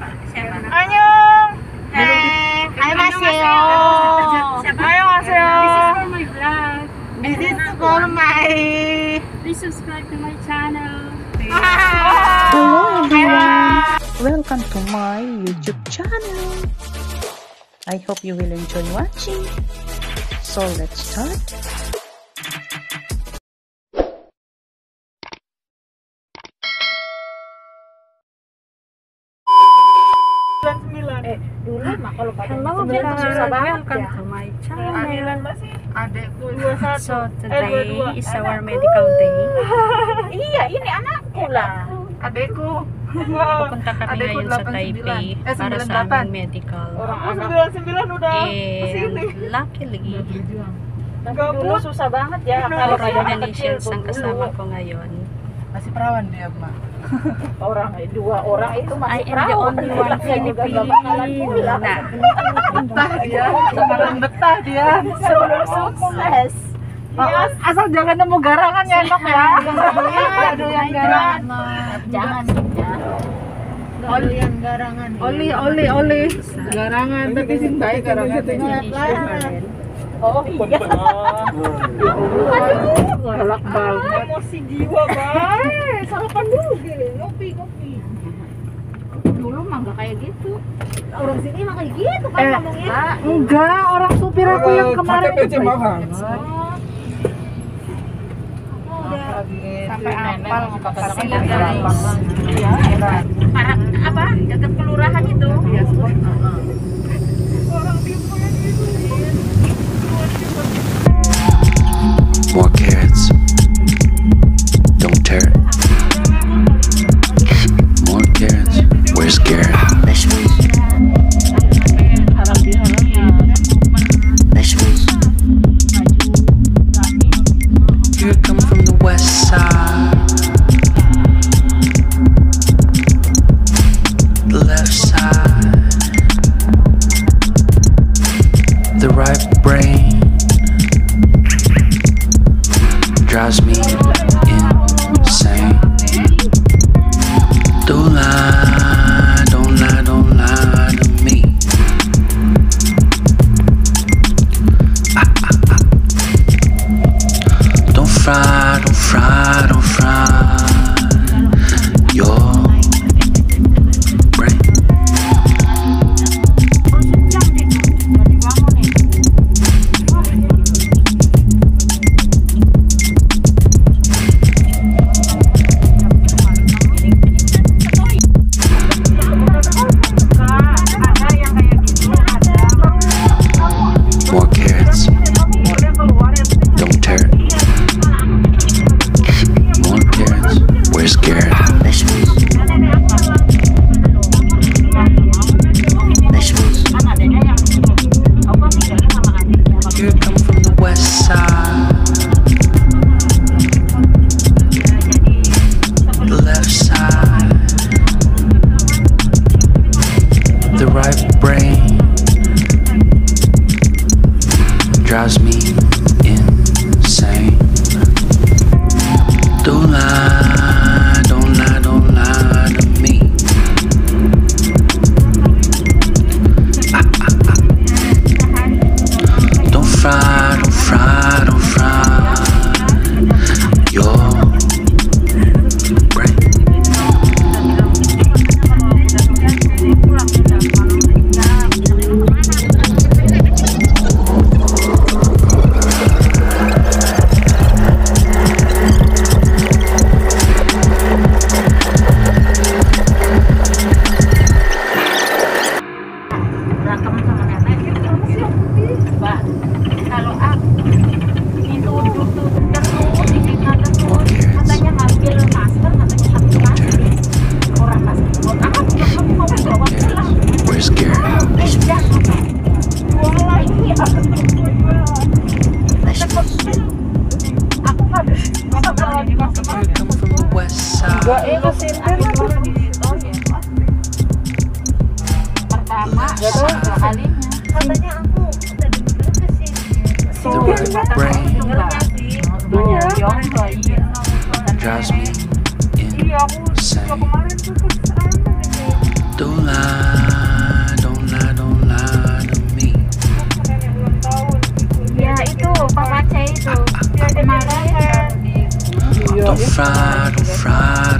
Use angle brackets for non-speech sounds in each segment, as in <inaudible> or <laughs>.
Siapa? Annyeong. Hai. Annyeonghaseyo. Siapa? Annyeonghaseyo. This is for my vlog. This is for my. Please subscribe to my channel. Hello everyone! Welcome to my YouTube channel. I hope you will enjoy watching. So let's start. Eh, dulu mah kalau pada Hello sembilan tuh susah banget ya. my channel. masih adekku dua satu. So Eh, today dua-dua. is our medical day. <laughs> Iya, ini anakku lah. Adekku. Pupunta kami Adekku ngayon sa 89. Taipei Eh, para sa 98. aming medical. Orang anak. Sembilan sembilan udah And luckily, Tapi dulu susah banget ya kalau kayak Indonesians tuh ang dulu. kasama ko ngayon. Masih perawan dia, Ma. <laughs> orang eh, dua orang itu I masih the perawan. only one Filipino. pulang. Nah, Betah dia, semalam betah dia. sebelum sukses. Oh, asal jangan nemu garangan ya, Nok ya. Aduh yang garangan. Jangan ya. Oli yang garangan. Oli, oli, oli. Garangan, tapi sing baik garangan. Oh iya. Galak banget. Emosi jiwa baik. Sarapan dulu gini. Ngopi, ngopi. Dulu mah nggak kayak gitu. Orang sini mah kayak gitu kan Eh, ngomongnya. Enggak, orang supir aku yang kemarin itu baik banget. Sampai apal. Iya, hebat. Para apa? Dekat kelurahan itu. More carrots. Pertama kedua kalinya. Katanya aku ke iya drives me insane. Don't lie, don't lie, don't lie to me. Ya itu Pak Aceh itu. Kemarin Don't fry, don't fry, don't fry.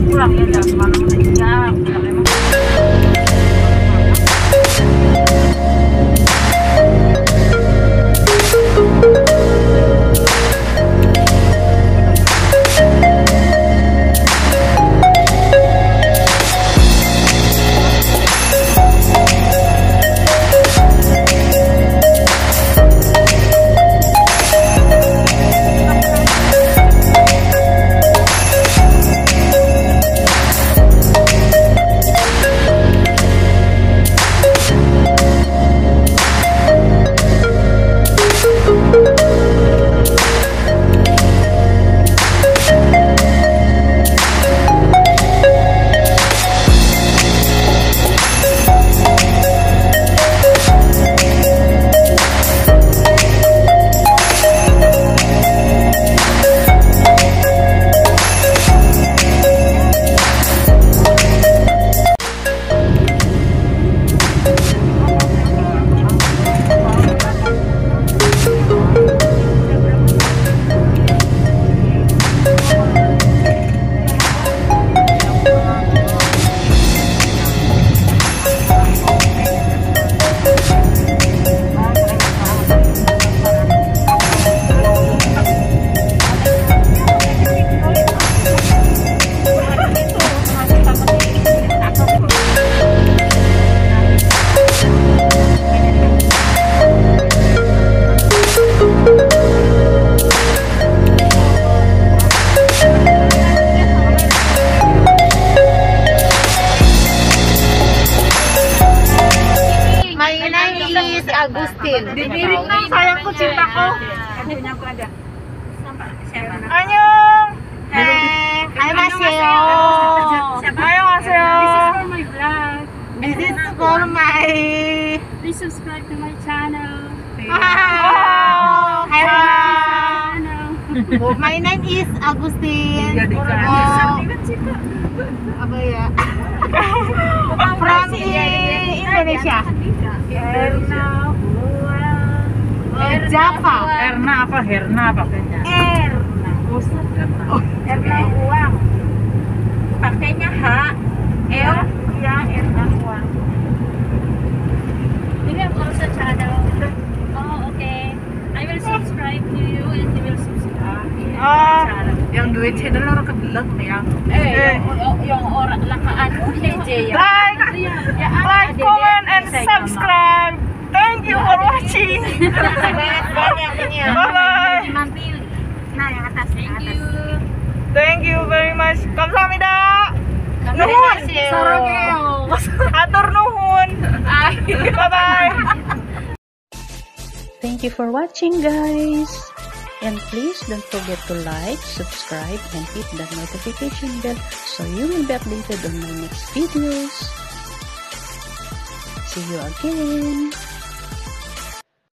pulang ya jam malam ya Annyeong. Hai. Hai Mas Yo. Ayo Mas Yo. for my vlog. This is for my. Please subscribe to my channel. Wow. Hai. Oh, <laughs> my name is Agustin. Iya. Oh, apa ya? <laughs> From i- Indonesia. Oh, Java. Erna apa? Herna apa? Erna. Erna uang. Pakainya H. L. Ya, Erna uang. Maybe I'm also channel. Oh, okay. I will subscribe to you and you will subscribe my Oh. Yang duit channel orang kebelet ya. Eh, yang, yang orang lakaan ya. Like, Ya, like, comment, and subscribe. You for watching. Bye bye. Nah atas Thank you. Thank you very much. Kamsahamnida. Nuhun. Atur nuhun. Bye bye. Thank you for watching guys. And please don't forget to like, subscribe, and hit that notification bell so you will be updated on my next videos. See you again.